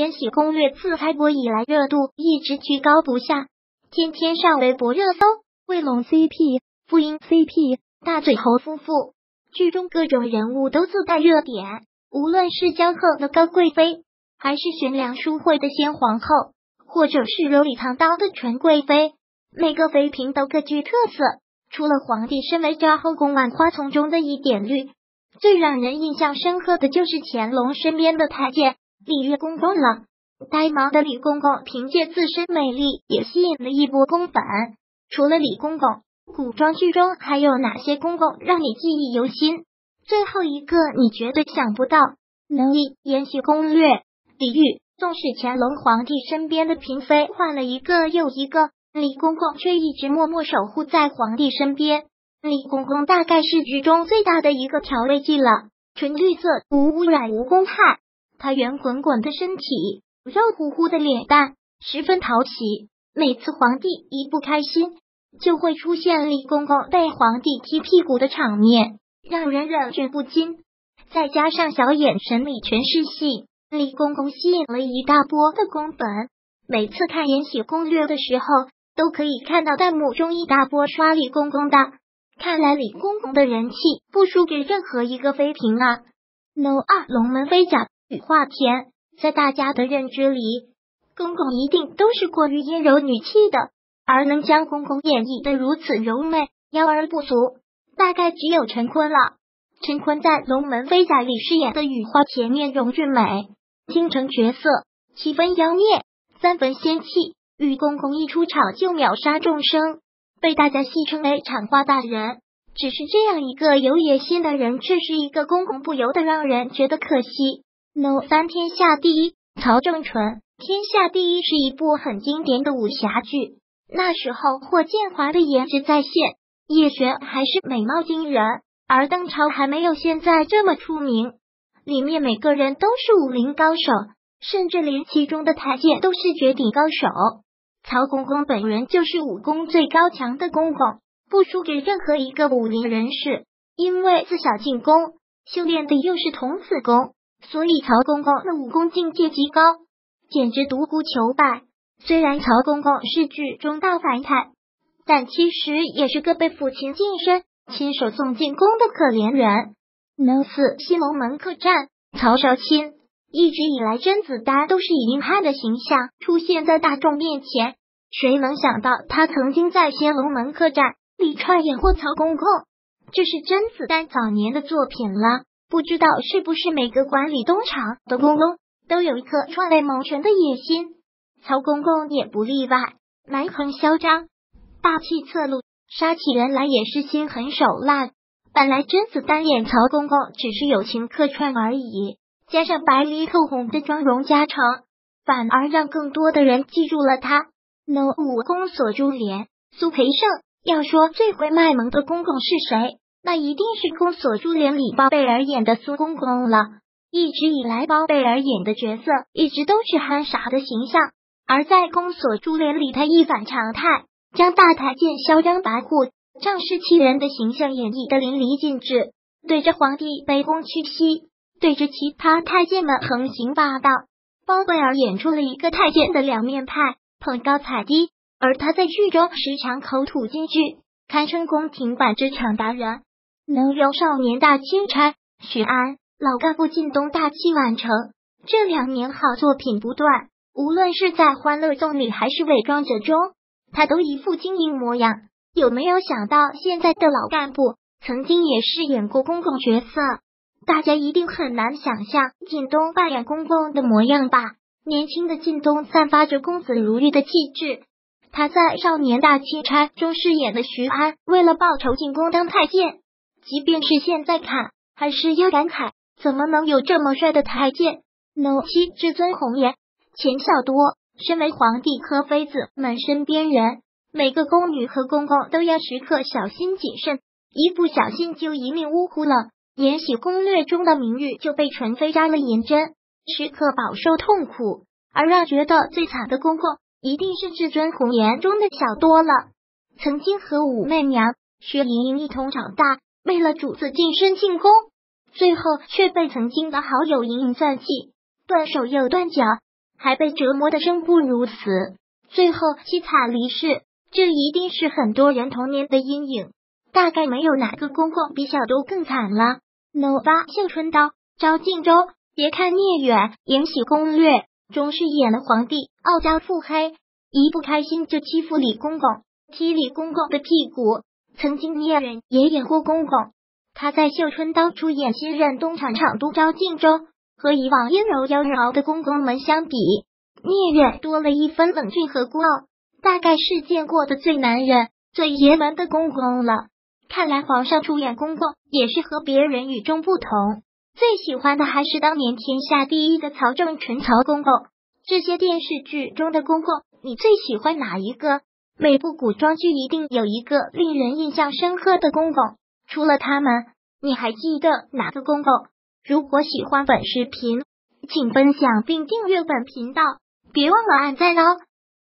延禧攻略》自开播以来热度一直居高不下，天天上微博热搜。卫龙 CP、傅英 CP、大嘴猴夫妇，剧中各种人物都自带热点。无论是江后的高贵妃，还是悬梁淑惠的先皇后，或者是柔里藏刀的纯贵妃，每个妃嫔都各具特色。除了皇帝身为这后宫万花丛中的一点绿，最让人印象深刻的就是乾隆身边的太监李月公公了。呆萌的李公公凭借自身美丽，也吸引了一波宫粉。除了李公公，古装剧中还有哪些公公让你记忆犹新？最后一个你绝对想不到，能一延禧攻略，李煜。纵使乾隆皇帝身边的嫔妃换了一个又一个，李公公却一直默默守护在皇帝身边。李公公大概是剧中最大的一个调味剂了，纯绿色、无污染、无公害。他圆滚滚的身体，肉乎乎的脸蛋，十分讨喜。每次皇帝一不开心，就会出现李公公被皇帝踢屁股的场面。让人忍俊不禁，再加上小眼神里全是戏，李公公吸引了一大波的宫粉。每次看《延禧攻略》的时候，都可以看到弹幕中一大波刷李公公的。看来李公公的人气不输给任何一个妃嫔啊！No 二龙门飞甲羽化田，在大家的认知里，公公一定都是过于阴柔女气的，而能将公公演绎的如此柔美，妖而不俗。大概只有陈坤了。陈坤在《龙门飞甲》里饰演的雨花田面容俊美，倾城绝色，七分妖孽，三分仙气。玉公公一出场就秒杀众生，被大家戏称为“产花大人”。只是这样一个有野心的人，却是一个公公，不由得让人觉得可惜。No 三天下第一，曹正淳。天下第一是一部很经典的武侠剧，那时候霍建华的颜值在线。叶璇还是美貌惊人，而邓超还没有现在这么出名。里面每个人都是武林高手，甚至连其中的太监都是绝顶高手。曹公公本人就是武功最高强的公公，不输给任何一个武林人士。因为自小进宫修炼的又是童子功，所以曹公公的武功境界极高，简直独孤求败。虽然曹公公是剧中大反派。但其实也是个被父亲近身、亲手送进宫的可怜人。能四西龙门客栈，曹少卿一直以来甄子丹都是以硬汉的形象出现在大众面前，谁能想到他曾经在西龙门客栈里串演过曹公公？这是甄子丹早年的作品了，不知道是不是每个管理东厂的公公都有一颗篡位谋权的野心，曹公公也不例外，蛮横嚣张。霸气侧漏，杀起人来也是心狠手辣。本来甄子丹演曹公公只是友情客串而已，加上白里透红的妆容加成，反而让更多的人记住了他。No 五宫锁珠帘，苏培盛。要说最会卖萌的公公是谁，那一定是宫锁珠帘里包贝尔演的苏公公了。一直以来，包贝尔演的角色一直都是憨傻的形象，而在宫锁珠帘里，他一反常态。将大太监嚣张跋扈、仗势欺人的形象演绎的淋漓尽致，对着皇帝卑躬屈膝，对着其他太监们横行霸道。包贝尔演出了一个太监的两面派，捧高踩低，而他在剧中时常口吐金句，堪称宫廷版职场达人。能有少年大钦差许安、老干部靳东大器晚成，这两年好作品不断，无论是在《欢乐颂》里还是《伪装者》中。他都一副精英模样，有没有想到现在的老干部曾经也饰演过公公角色？大家一定很难想象靳东扮演公公的模样吧？年轻的靳东散发着公子如玉的气质。他在《少年大钦差》中饰演的徐安，为了报仇进宫当太监，即便是现在看，还是要感慨：怎么能有这么帅的太监？No 七至尊红颜，钱小多。身为皇帝和妃子们身边人，每个宫女和公公都要时刻小心谨慎，一不小心就一命呜呼了。延禧攻略中的明玉就被纯妃扎了银针，时刻饱受痛苦。而让觉得最惨的公公，一定是至尊红颜中的小多了。曾经和武媚娘、薛莹莹一同长大，为了主子晋升进宫，最后却被曾经的好友莹莹算计，断手又断脚。还被折磨的生不如死，最后凄惨离世。这一定是很多人童年的阴影。大概没有哪个公公比小多更惨了。No 八绣春刀，招靖州。别看聂远《延禧攻略》中饰演了皇帝，傲娇腹黑，一不开心就欺负李公公，踢李公公的屁股。曾经聂远也演过公公，他在《绣春刀》出演新任东厂厂督赵晋州，和以往阴柔妖娆的公公们相比，聂远多了一分冷峻和孤傲，大概是见过的最男人、最爷们的公公了。看来皇上出演公公也是和别人与众不同。最喜欢的还是当年天下第一的曹正淳曹公公。这些电视剧中的公公，你最喜欢哪一个？每部古装剧一定有一个令人印象深刻的公公。除了他们，你还记得哪个公公？如果喜欢本视频，请分享并订阅本频道，别忘了按赞哦。